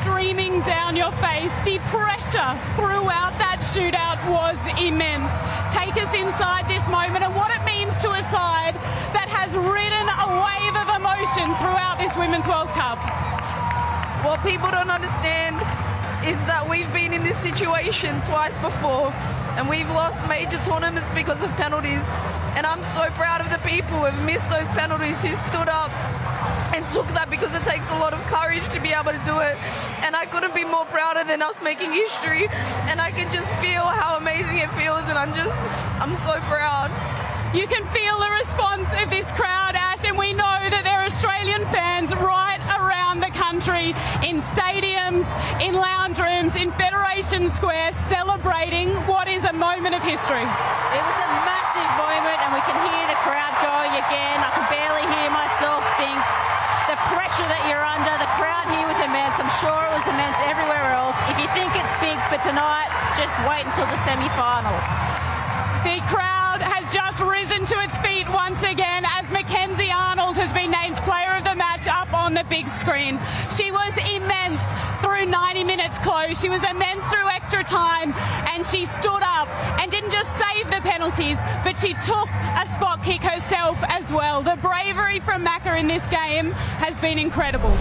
streaming down your face. The pressure throughout that shootout was immense. Take us inside this moment and what it means to a side that has ridden a wave of emotion throughout this Women's World Cup. What people don't understand is that we've been in this situation twice before and we've lost major tournaments because of penalties. And I'm so proud of the people who have missed those penalties, who stood up and took that because it takes a lot of courage to be able to do it. And I couldn't be more prouder than us making history. And I can just feel how amazing it feels. And I'm just, I'm so proud. You can feel the response of fans right around the country in stadiums, in lounge rooms, in Federation Square, celebrating what is a moment of history. It was a massive moment, and we can hear the crowd going again. I can barely hear myself think. The pressure that you're under, the crowd here was immense. I'm sure it was immense everywhere else. If you think it's big for tonight, just wait until the semi final. The crowd has just risen to its feet once again as Mackenzie Arnold has been named player of the up on the big screen. She was immense through 90 minutes close. She was immense through extra time and she stood up and didn't just save the penalties, but she took a spot kick herself as well. The bravery from Macca in this game has been incredible.